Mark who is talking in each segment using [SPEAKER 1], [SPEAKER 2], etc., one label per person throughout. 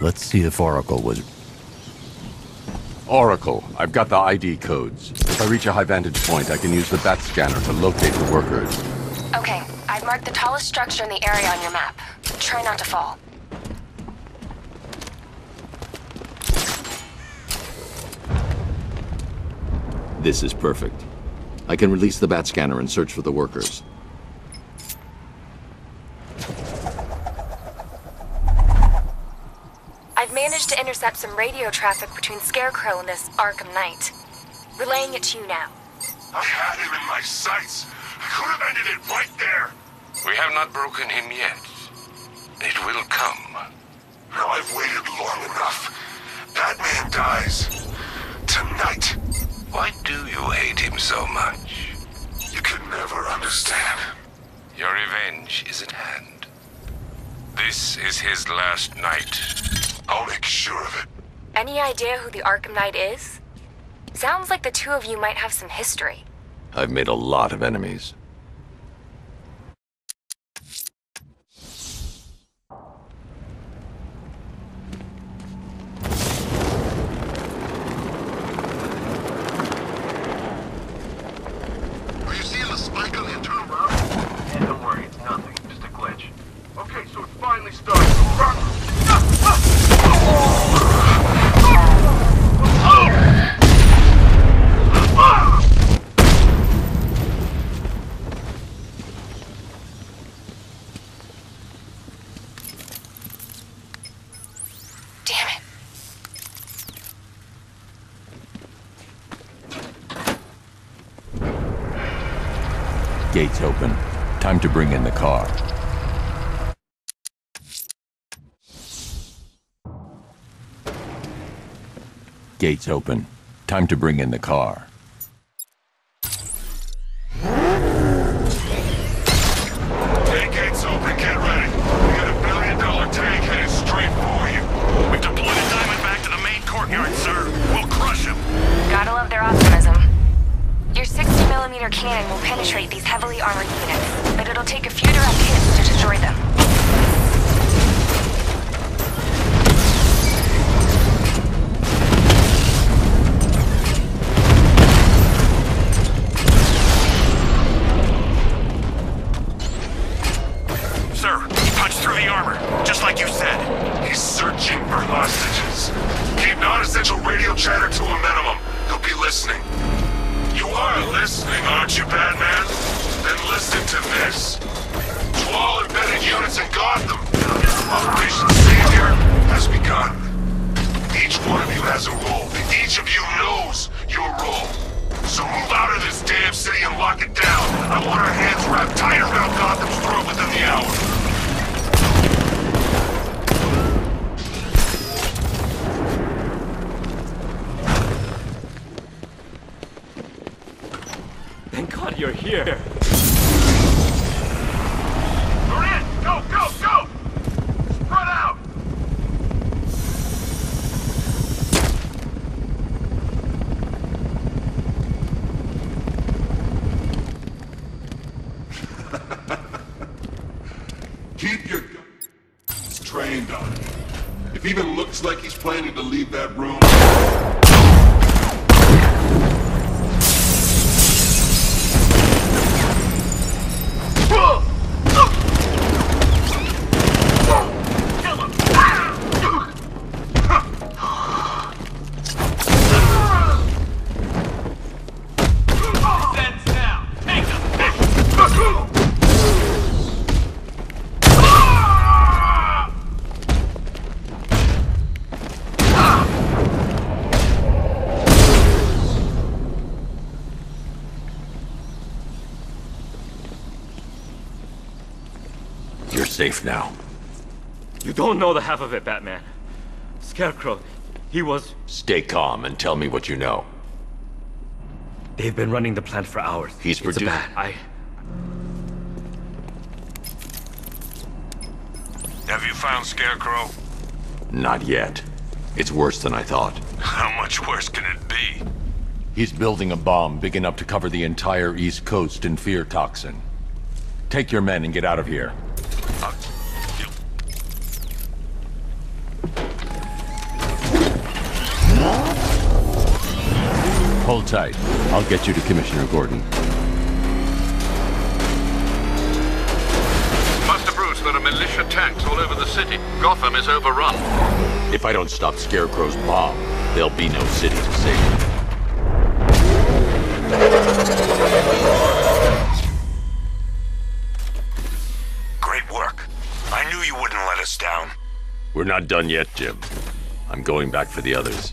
[SPEAKER 1] Let's see if Oracle was...
[SPEAKER 2] Oracle, I've got the ID codes. If I reach a high vantage point, I can use the bat scanner to locate the workers.
[SPEAKER 3] Okay, I've marked the tallest structure in the area on your map. Try not to fall.
[SPEAKER 4] This is perfect. I can release the bat scanner and search for the workers.
[SPEAKER 3] I've managed to intercept some radio traffic between Scarecrow and this Arkham Knight. Relaying it to you now.
[SPEAKER 5] I had him in my sights. I could have ended it right there.
[SPEAKER 6] We have not broken him yet. It will come.
[SPEAKER 5] Now I've waited long enough. Batman dies. Tonight.
[SPEAKER 6] Why do you hate him so much?
[SPEAKER 5] You can never understand.
[SPEAKER 6] Your revenge is at hand. This is his last night.
[SPEAKER 5] I'll make sure of it.
[SPEAKER 3] Any idea who the Arkham Knight is? Sounds like the two of you might have some history.
[SPEAKER 4] I've made a lot of enemies.
[SPEAKER 7] Are you seeing the spike on the internal router?
[SPEAKER 5] Yeah, don't worry, it's nothing. Just a glitch. Okay, so it finally started.
[SPEAKER 3] Damn it.
[SPEAKER 1] Gates open. Time to bring in the car. Gates open. Time to bring in the car.
[SPEAKER 5] Gates open, get ready. We got a billion dollar tank headed straight for you.
[SPEAKER 7] We've deployed a Diamondback to the main courtyard, sir. We'll crush him.
[SPEAKER 3] Gotta love their optimism. Your 60mm cannon will penetrate these heavily armored units, but it'll take a few direct hits to destroy them.
[SPEAKER 7] Sir, he punched through the armor, just like you said.
[SPEAKER 5] He's searching for hostages. Keep non-essential radio chatter to a minimum. He'll be listening. You are listening, aren't you, Batman? Listen to this. To all embedded units in Gotham, Operation Savior has begun. Each one of you has a role, each of you knows your role. So move out of this damn city and lock it down. I want our hands wrapped tight around Gotham's throat within the hour.
[SPEAKER 8] Thank God you're here.
[SPEAKER 1] Safe now.
[SPEAKER 8] You don't know the half of it, Batman. Scarecrow, he was...
[SPEAKER 1] Stay calm and tell me what you know.
[SPEAKER 8] They've been running the plant for hours.
[SPEAKER 1] He's
[SPEAKER 8] It's a
[SPEAKER 1] producing-
[SPEAKER 8] bat. I...
[SPEAKER 6] Have you found Scarecrow?
[SPEAKER 1] Not yet. It's worse than I thought.
[SPEAKER 6] How much worse can it be?
[SPEAKER 1] He's building a bomb big enough to cover the entire East Coast in fear toxin. Take your men and get out of here. Hold tight. I'll get you to Commissioner Gordon.
[SPEAKER 9] Master Bruce, there are militia tanks all over the city. Gotham is overrun.
[SPEAKER 1] If I don't stop Scarecrow's bomb, there'll be no city to save.
[SPEAKER 6] Great work. I knew you wouldn't let us down.
[SPEAKER 1] We're not done yet, Jim. I'm going back for the others.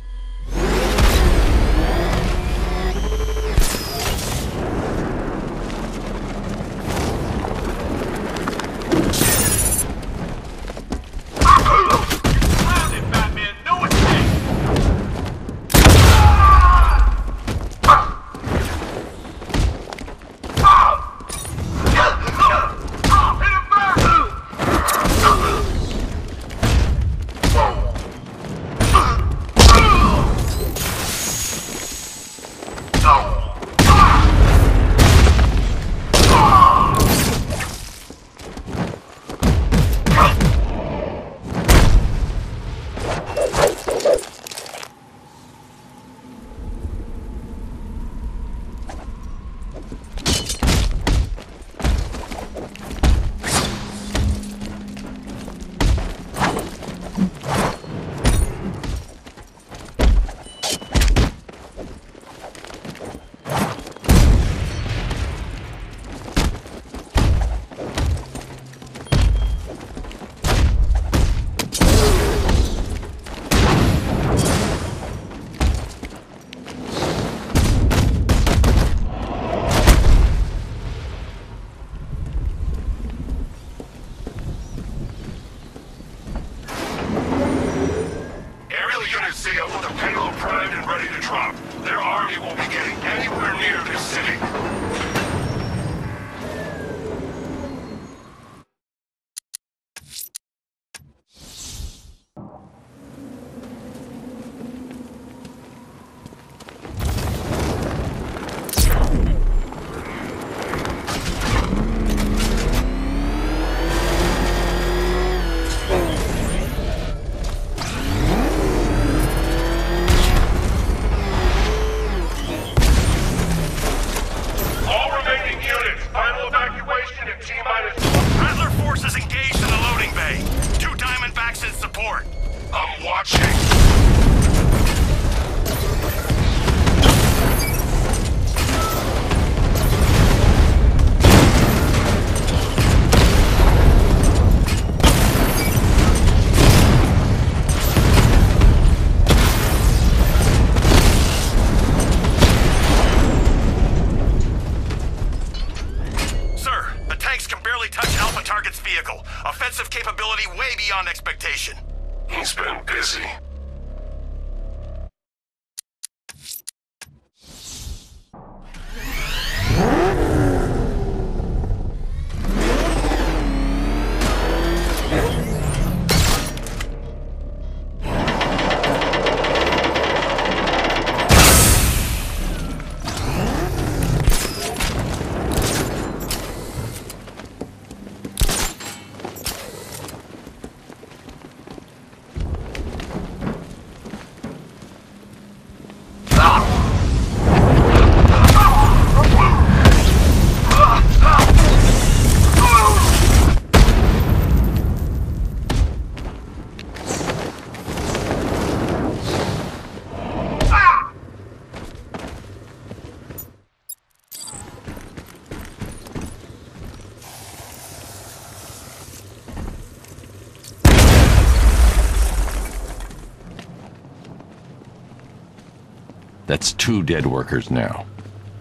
[SPEAKER 6] two
[SPEAKER 1] dead workers now.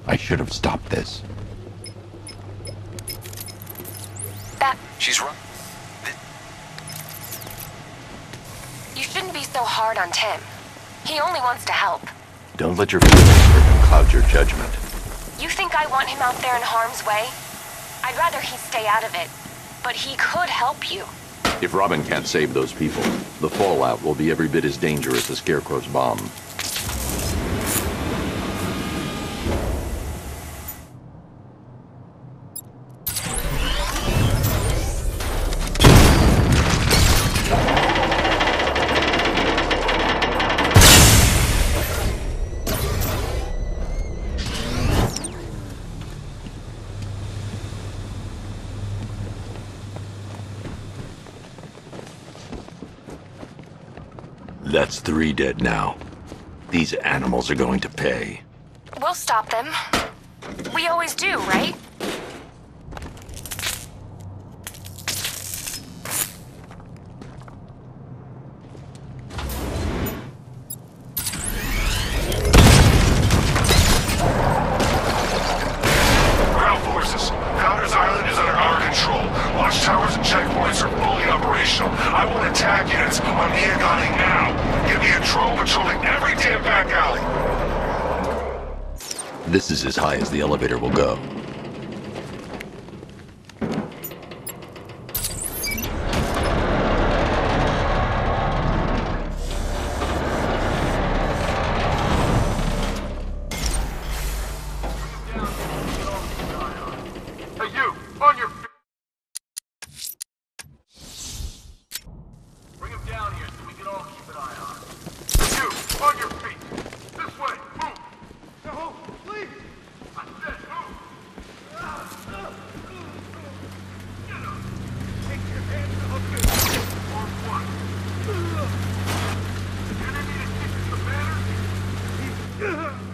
[SPEAKER 1] I should have stopped this.
[SPEAKER 3] That...
[SPEAKER 6] She's wrong.
[SPEAKER 3] You shouldn't be so hard on Tim. He only wants to help.
[SPEAKER 1] Don't let your feelings hurt him cloud your judgment.
[SPEAKER 3] You think I want him out there in harm's way? I'd rather he stay out of it. But he could help you.
[SPEAKER 4] If Robin can't save those people, the fallout will be every bit as dangerous as Scarecrow's bomb.
[SPEAKER 1] Dead now. These animals are going to pay.
[SPEAKER 3] We'll stop them. We always do, right?
[SPEAKER 5] Is
[SPEAKER 1] as high as the elevator will go.
[SPEAKER 5] Ugh!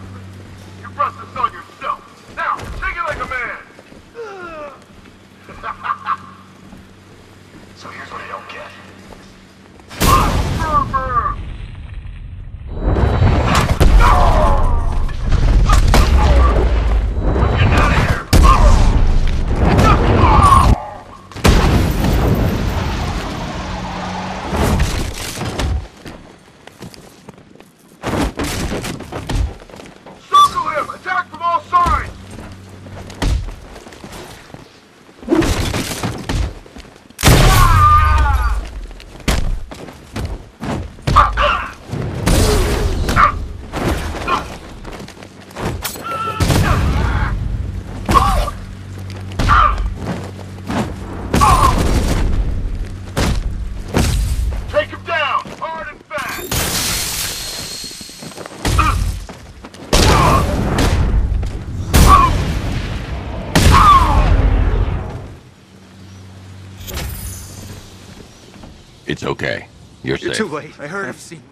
[SPEAKER 1] It's okay. You're,
[SPEAKER 10] You're
[SPEAKER 1] safe.
[SPEAKER 10] too late. I heard. I've seen.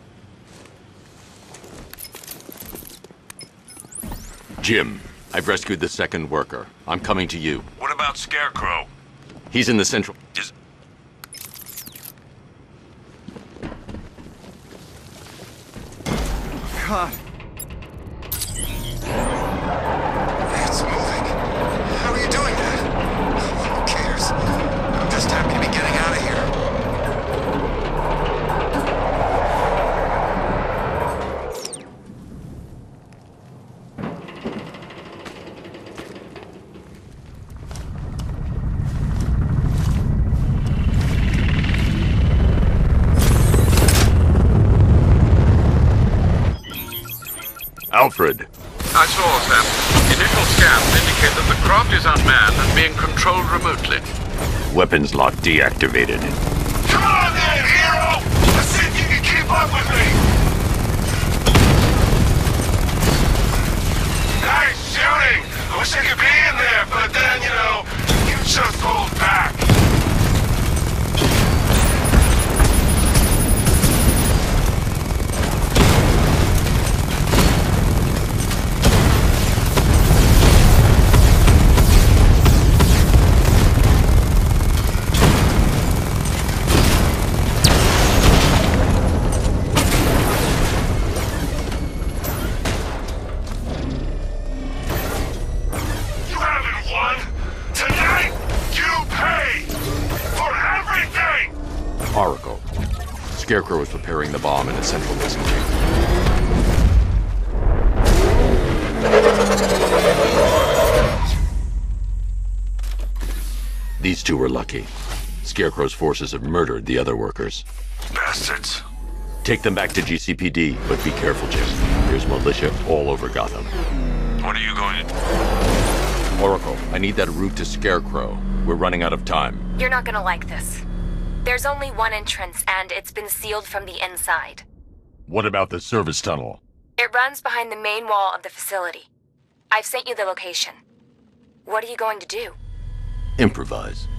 [SPEAKER 1] Jim, I've rescued the second worker. I'm coming to you.
[SPEAKER 6] What about Scarecrow?
[SPEAKER 1] He's in the central...
[SPEAKER 6] Is
[SPEAKER 10] God.
[SPEAKER 1] Alfred!
[SPEAKER 9] I saw, Sam. Initial scans indicate that the craft is unmanned and being controlled remotely.
[SPEAKER 1] Weapons lock deactivated.
[SPEAKER 5] Come on then, hero! Let's see if you can keep up with me! Nice shooting! I wish I could be in there, but then, you know, you just pulled back.
[SPEAKER 1] Scarecrow is preparing the bomb in a central mixing chamber. These two were lucky. Scarecrow's forces have murdered the other workers.
[SPEAKER 11] Bastards.
[SPEAKER 1] Take them back to GCPD, but be careful, Jim. There's militia all over Gotham.
[SPEAKER 12] What are you going to do?
[SPEAKER 1] Oracle, I need that route to Scarecrow. We're running out of time.
[SPEAKER 3] You're not gonna like this. There's only one entrance, and it's been sealed from the inside.
[SPEAKER 13] What about the service tunnel?
[SPEAKER 3] It runs behind the main wall of the facility. I've sent you the location. What are you going to do?
[SPEAKER 1] Improvise.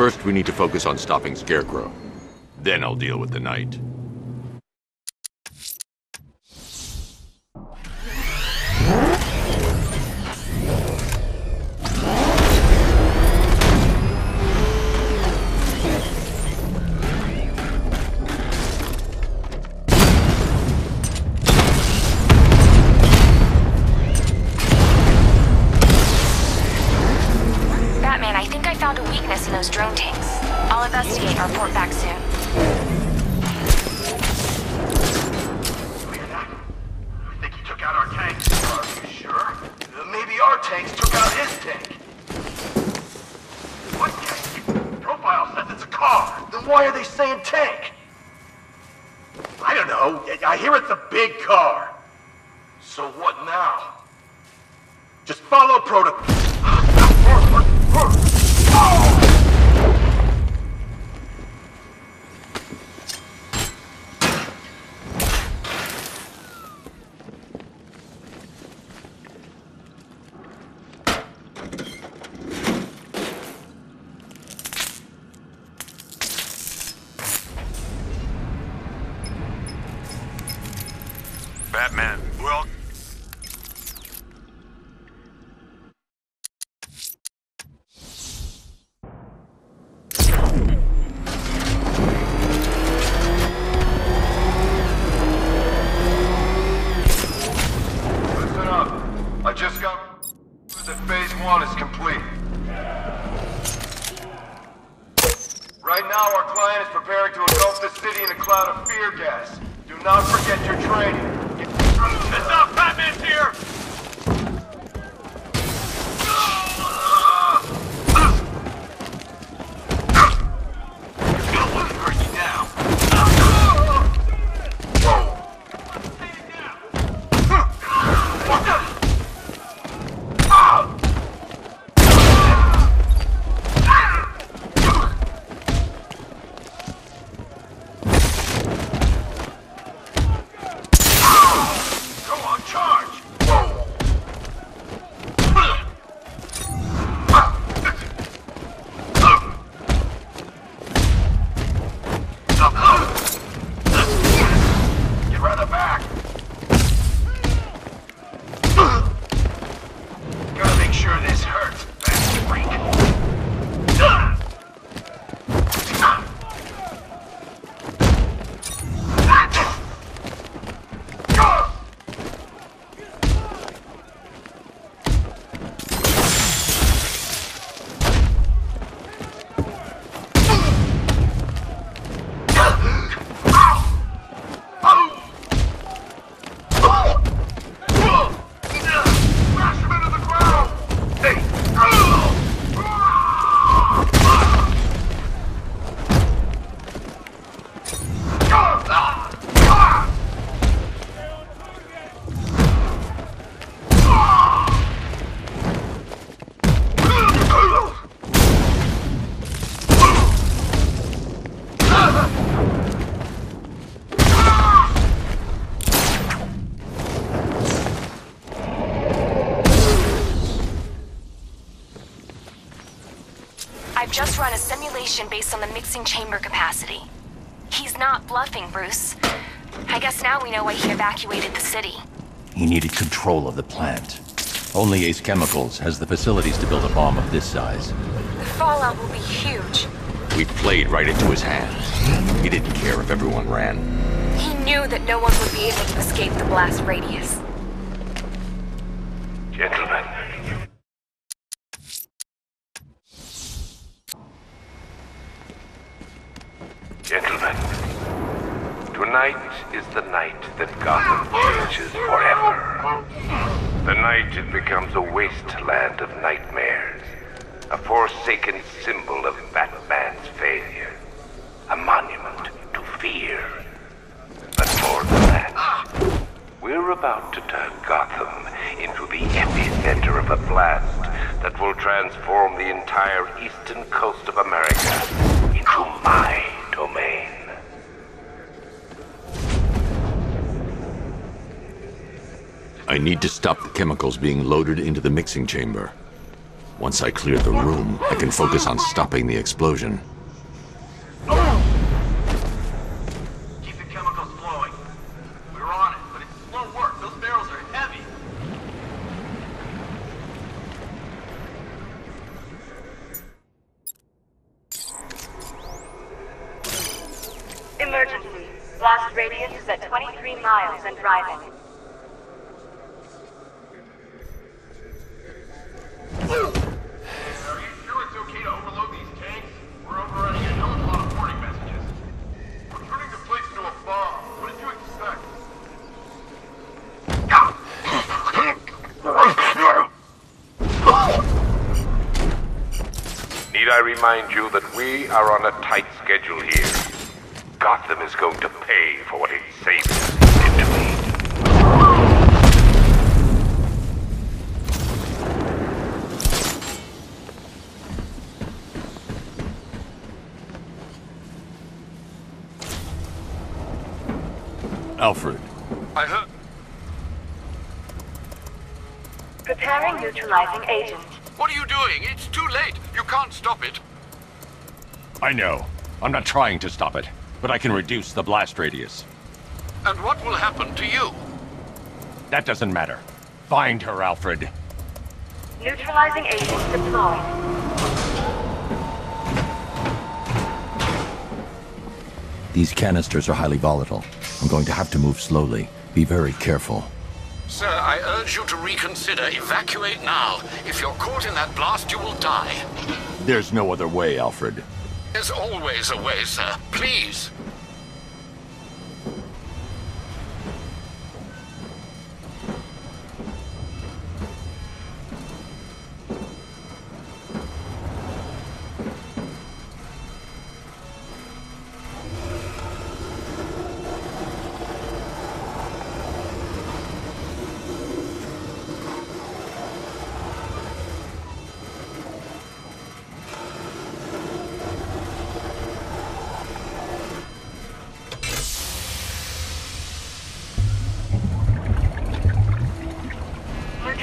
[SPEAKER 1] First, we need to focus on stopping Scarecrow. Then I'll deal with the Knight.
[SPEAKER 7] Tank. What tank? Profile says it's a car. Then why are they saying tank? I don't know. I I hear it's a big car. So what now? Just follow protocol.
[SPEAKER 3] I've just run a simulation based on the mixing chamber capacity. He's not bluffing, Bruce. I guess now we know why he evacuated the city.
[SPEAKER 1] He needed control of the plant. Only Ace Chemicals has the facilities to build a bomb of this size.
[SPEAKER 3] The fallout will be huge.
[SPEAKER 1] We played right into his hands. He didn't care if everyone ran.
[SPEAKER 3] He knew that no one would be able to escape the blast radius.
[SPEAKER 6] Gentlemen. Gentlemen. Tonight is the night that Gotham changes forever. The night it becomes a wasteland of nightmares. A forsaken symbol of Batman's failure. A monument to fear. But more than that, we're about to turn Gotham into the epicenter of a blast that will transform the entire eastern coast of America into my domain.
[SPEAKER 1] I need to stop the chemicals being loaded into the mixing chamber. Once I clear the room, I can focus on stopping the explosion.
[SPEAKER 7] Keep the chemicals flowing. We're on it, but it's slow work. Those barrels are heavy.
[SPEAKER 10] Emergency. Blast radius is at 23 miles and rising.
[SPEAKER 7] Are you sure it's okay to overload these tanks? We're overrunning a hell of a lot of warning messages. We're turning the place into a bomb. What did you expect?
[SPEAKER 6] Need I remind you that we are on a tight schedule here? Gotham is going to pay for what its saviors did to me.
[SPEAKER 1] Alfred,
[SPEAKER 9] I heard.
[SPEAKER 10] Preparing neutralizing agent.
[SPEAKER 9] What are you doing? It's too late. You can't stop it.
[SPEAKER 1] I know. I'm not trying to stop it, but I can reduce the blast radius.
[SPEAKER 9] And what will happen to you?
[SPEAKER 1] That doesn't matter. Find her, Alfred.
[SPEAKER 10] Neutralizing agent deployed.
[SPEAKER 1] These canisters are highly volatile. I'm going to have to move slowly. Be very careful.
[SPEAKER 9] Sir, I urge you to reconsider. Evacuate now. If you're caught in that blast, you will die.
[SPEAKER 1] There's no other way, Alfred.
[SPEAKER 9] There's always a way, sir. Please.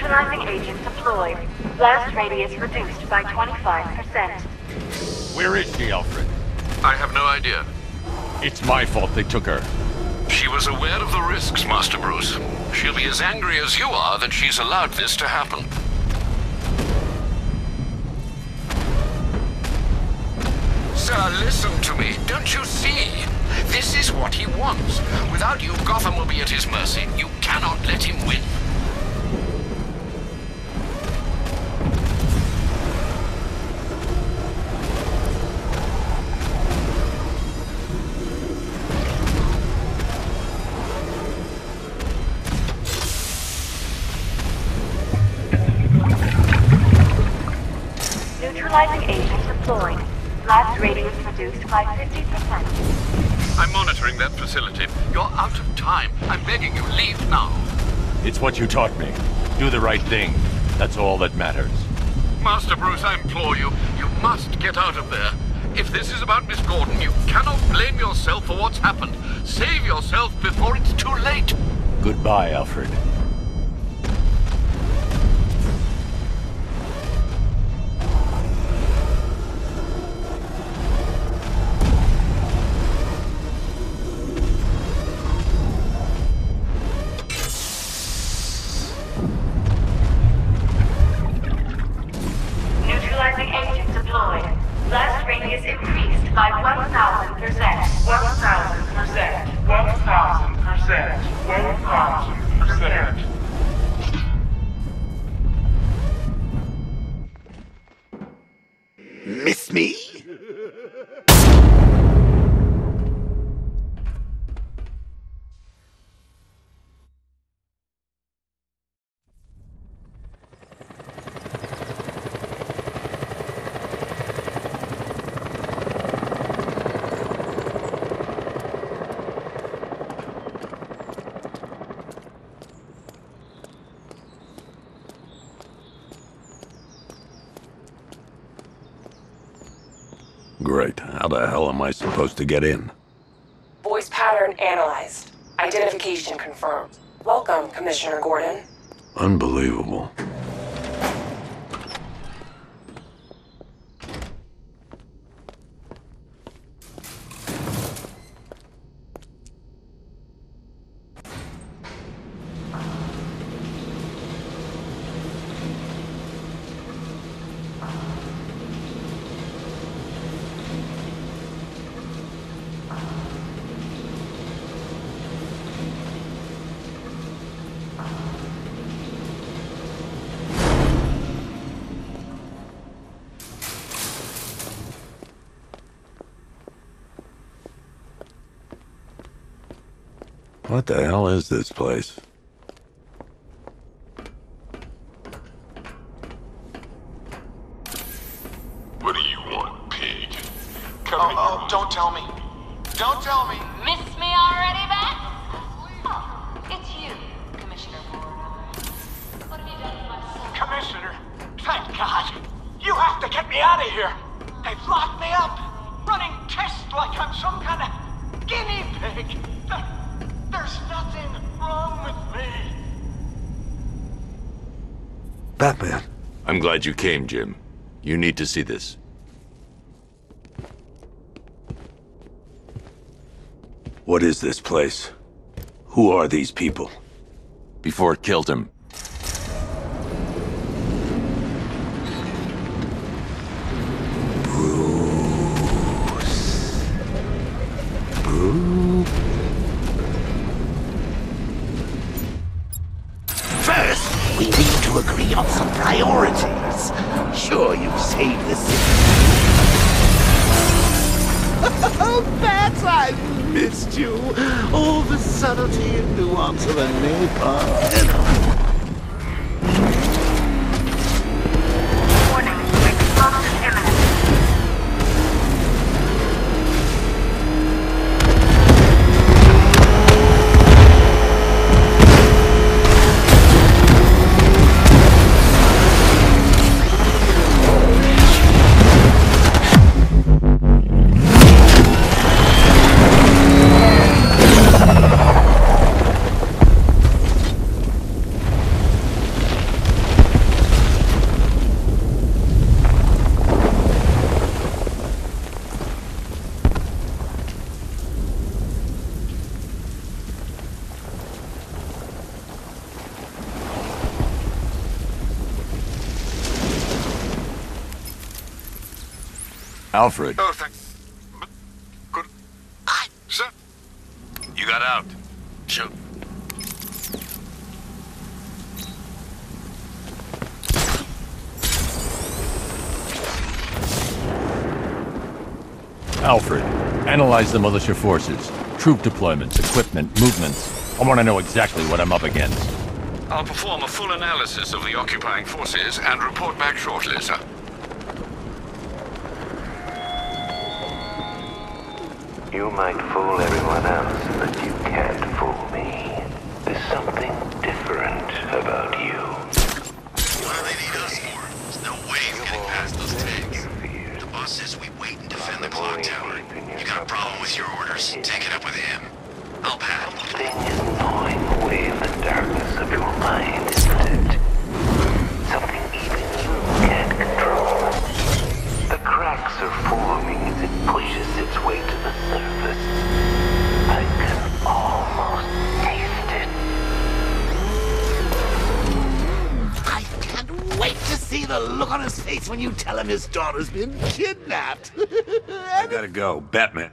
[SPEAKER 10] Neutralizing agent deployed. Blast radius reduced by 25%.
[SPEAKER 1] Where is she, Alfred?
[SPEAKER 9] I have no idea.
[SPEAKER 1] It's my fault they took her.
[SPEAKER 9] She was aware of the risks, Master Bruce. She'll be as angry as you are that she's allowed this to happen. Sir, listen to me. Don't you see? This is what he wants. Without you, Gotham will be at his mercy. You cannot let him win. Time. I'm begging you, leave now.
[SPEAKER 1] It's what you taught me. Do the right thing. That's all that matters.
[SPEAKER 9] Master Bruce, I implore you, you must get out of there. If this is about Miss Gordon, you cannot blame yourself for what's happened. Save yourself before it's too late.
[SPEAKER 1] Goodbye, Alfred.
[SPEAKER 7] Great. How the hell am I supposed to get in?
[SPEAKER 14] Voice pattern analyzed. Identification confirmed. Welcome, Commissioner Gordon.
[SPEAKER 7] Unbelievable. What the hell is this place?
[SPEAKER 12] You
[SPEAKER 15] came, Jim. You need to see this.
[SPEAKER 7] What is this place? Who are these people?
[SPEAKER 15] Before it killed him, Alfred.
[SPEAKER 12] Oh, thank... Good... Sir? You got out. Shoot.
[SPEAKER 1] Alfred, analyze the militia forces, troop deployments, equipment, movements. I want to know exactly what I'm up against.
[SPEAKER 9] I'll perform a full analysis of the occupying forces and report back shortly, sir.
[SPEAKER 6] You might fool everyone else, but you can't fool me. There's something different about you.
[SPEAKER 4] What do they need us for? There's no way of getting past those tanks. The boss says we wait and defend the clock tower. You got a problem with your orders? Take it up with him. I'll pass.
[SPEAKER 6] Something is gnawing away in the darkness of your mind,
[SPEAKER 16] the look on his face when you tell him his daughter's been kidnapped.
[SPEAKER 7] I gotta go. Batman.